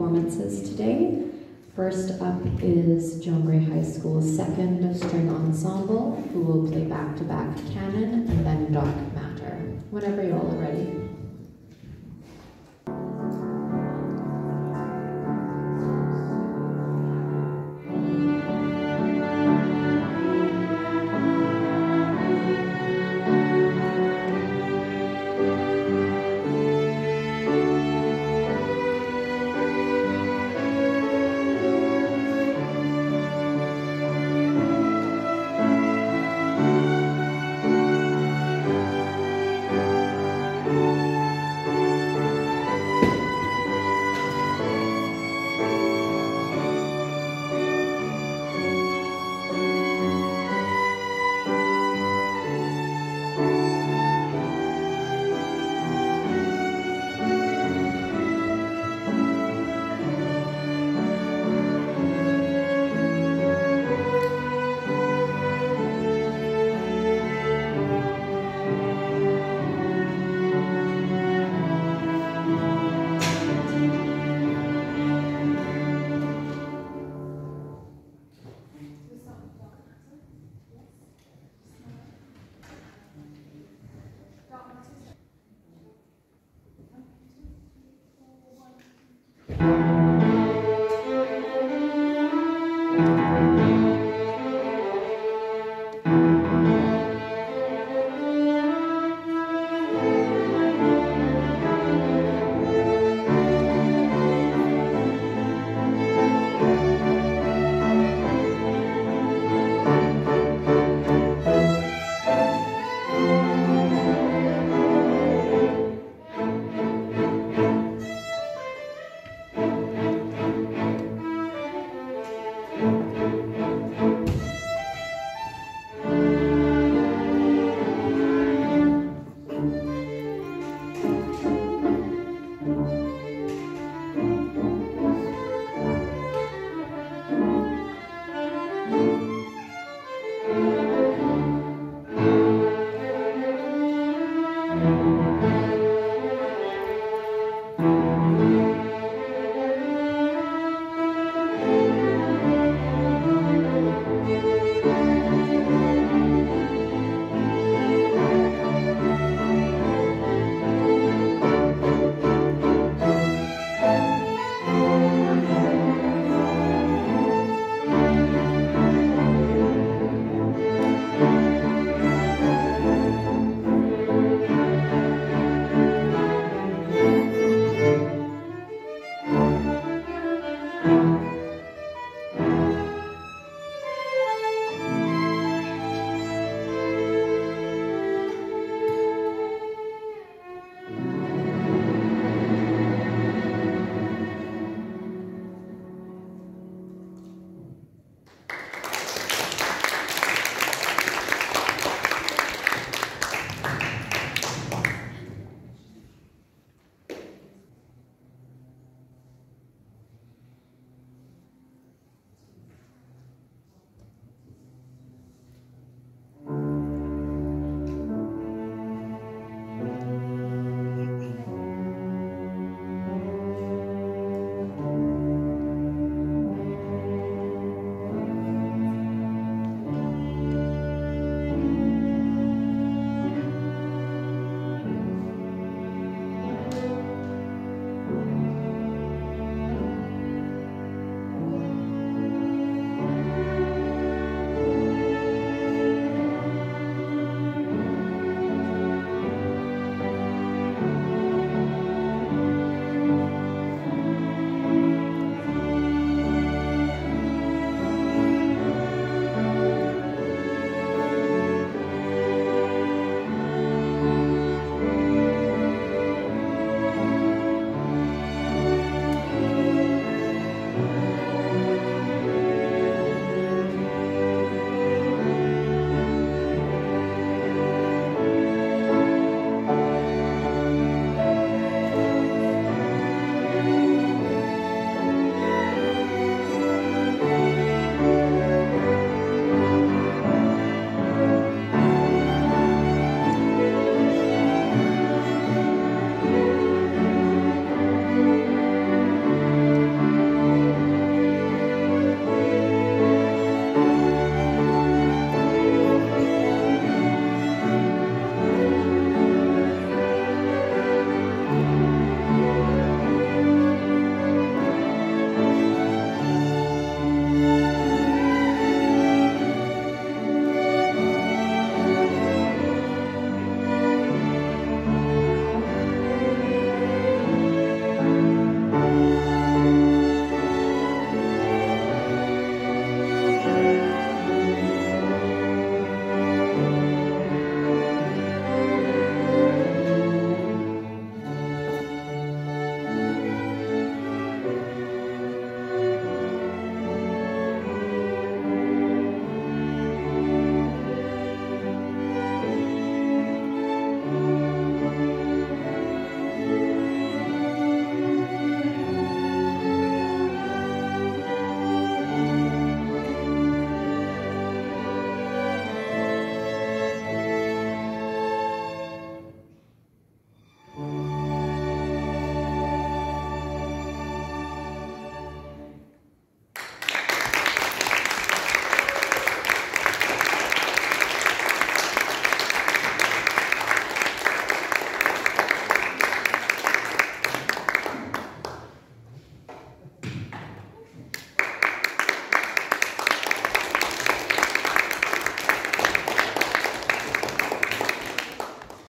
performances today. First up is John Gray High School's second string ensemble, who will play back-to-back canon and then dark matter. Whenever you all are ready.